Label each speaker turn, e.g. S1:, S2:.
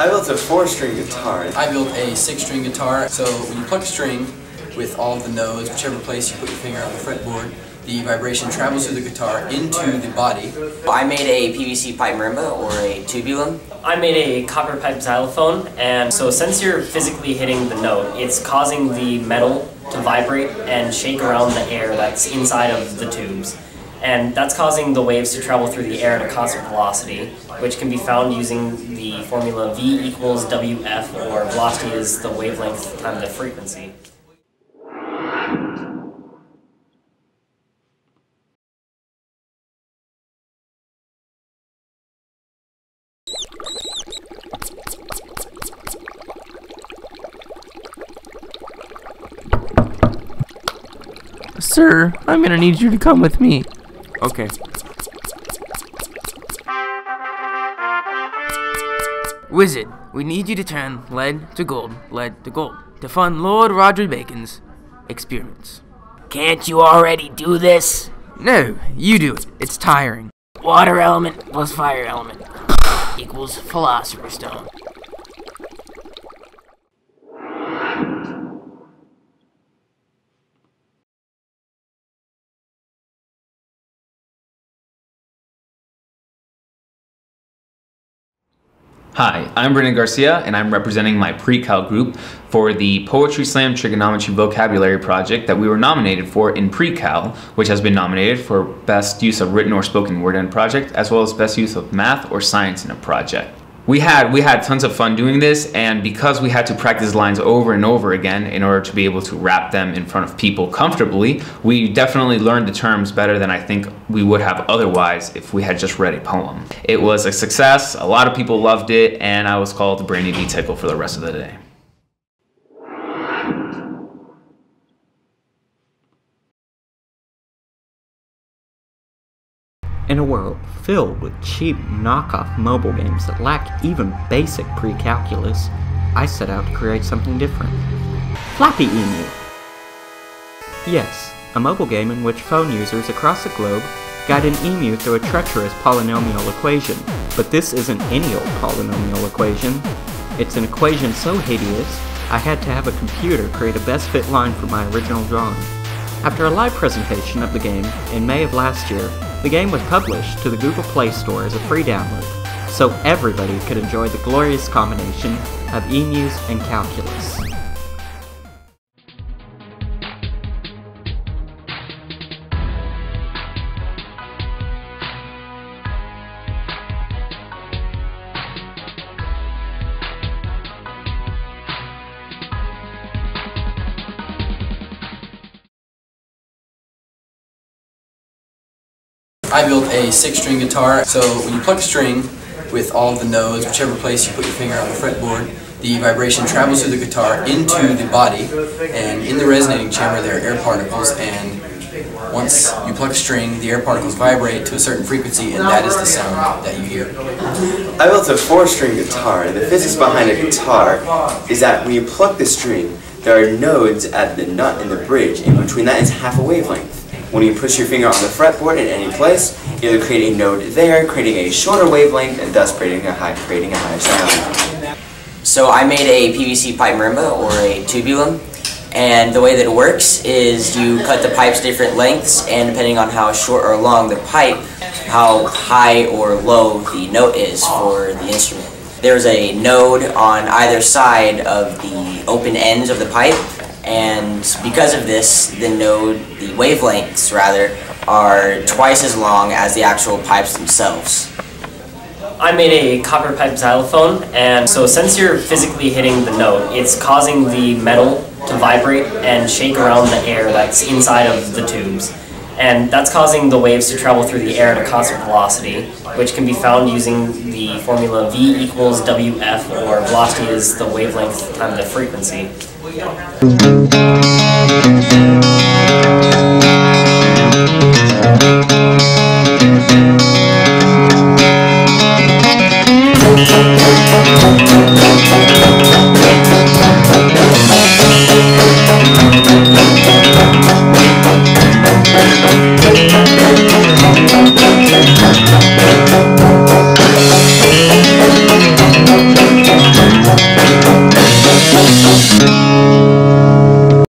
S1: I built a four-string guitar.
S2: I built a six-string guitar. So when you pluck a string with all the nodes, whichever place you put your finger on the fretboard, the vibration travels through the guitar into the body.
S3: I made a PVC pipe marimba or a tubulum.
S4: I made a copper pipe xylophone, and so since you're physically hitting the note, it's causing the metal to vibrate and shake around the air that's inside of the tubes. And that's causing the waves to travel through the air at a constant velocity, which can be found using the formula V equals WF, or velocity is the wavelength times the frequency.
S5: Sir, I'm gonna need you to come with me.
S6: Okay.
S5: Wizard, we need you to turn lead to gold, lead to gold, to fund Lord Roger Bacon's experiments.
S7: Can't you already do this?
S5: No, you do it. It's tiring.
S7: Water element plus fire element equals philosopher's stone.
S8: Hi, I'm Brendan Garcia, and I'm representing my pre-cal group for the Poetry Slam Trigonometry Vocabulary Project that we were nominated for in pre-cal, which has been nominated for Best Use of Written or Spoken Word in a Project, as well as Best Use of Math or Science in a Project. We had, we had tons of fun doing this, and because we had to practice lines over and over again in order to be able to rap them in front of people comfortably, we definitely learned the terms better than I think we would have otherwise if we had just read a poem. It was a success, a lot of people loved it, and I was called the Brainy D Tickle for the rest of the day.
S9: A world filled with cheap knockoff mobile games that lack even basic pre-calculus, I set out to create something different. Flappy Emu! Yes, a mobile game in which phone users across the globe guide an emu through a treacherous polynomial equation. But this isn't any old polynomial equation. It's an equation so hideous, I had to have a computer create a best fit line for my original drawing. After a live presentation of the game in May of last year, the game was published to the Google Play Store as a free download, so everybody could enjoy the glorious combination of emus and calculus.
S2: I built a six-string guitar. So when you pluck a string with all the nodes, whichever place you put your finger on the fretboard, the vibration travels through the guitar into the body, and in the resonating chamber there are air particles, and once you pluck a string, the air particles vibrate to a certain frequency, and that is the sound that you hear.
S1: I built a four-string guitar. and The physics behind a guitar is that when you pluck the string, there are nodes at the nut and the bridge, and between that is half a wavelength. When you push your finger on the fretboard in any place, you'll create a node there, creating a shorter wavelength, and thus creating a high, creating a higher sound.
S3: So I made a PVC pipe marimba or a tubulum. And the way that it works is you cut the pipes different lengths and depending on how short or long the pipe, how high or low the note is for the instrument. There's a node on either side of the open ends of the pipe and because of this, the node, the wavelengths rather, are twice as long as the actual pipes themselves.
S4: I made a copper pipe xylophone, and so since you're physically hitting the note, it's causing the metal to vibrate and shake around the air that's inside of the tubes. And that's causing the waves to travel through the air at a constant velocity, which can be found using the formula V equals WF, or velocity is the wavelength times the frequency. Thank you.